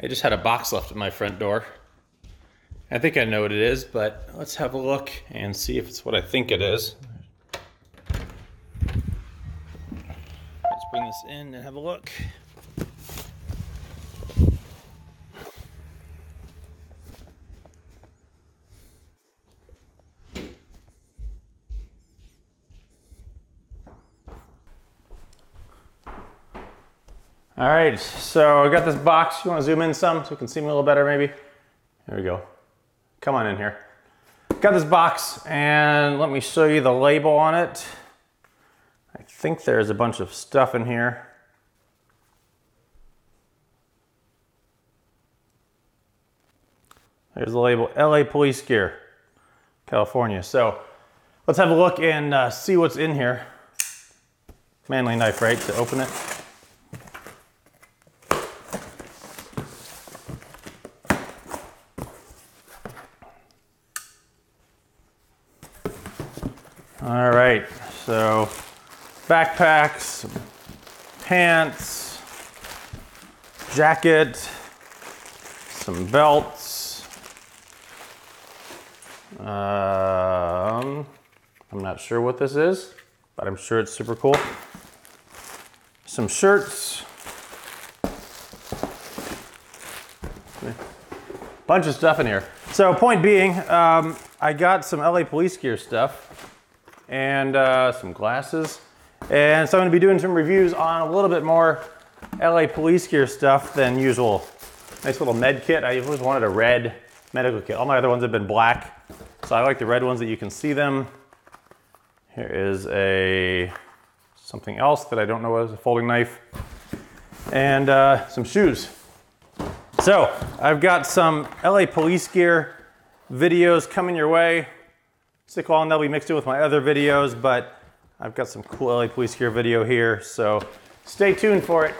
I just had a box left at my front door. I think I know what it is, but let's have a look and see if it's what I think it is. Let's bring this in and have a look. All right, so I got this box. You want to zoom in some so you can see me a little better maybe? There we go. Come on in here. Got this box and let me show you the label on it. I think there's a bunch of stuff in here. There's the label, LA Police Gear, California. So let's have a look and uh, see what's in here. Manly knife, right, to open it. All right, so backpacks, pants, jacket, some belts. Um, I'm not sure what this is, but I'm sure it's super cool. Some shirts. Bunch of stuff in here. So point being, um, I got some LA police gear stuff and uh, some glasses. And so I'm gonna be doing some reviews on a little bit more LA police gear stuff than usual. Nice little med kit. I always wanted a red medical kit. All my other ones have been black. So I like the red ones that you can see them. Here is a something else that I don't know what is, a folding knife. And uh, some shoes. So I've got some LA police gear videos coming your way. Stick and they'll be mixed in with my other videos, but I've got some cool LA Police Gear video here, so stay tuned for it.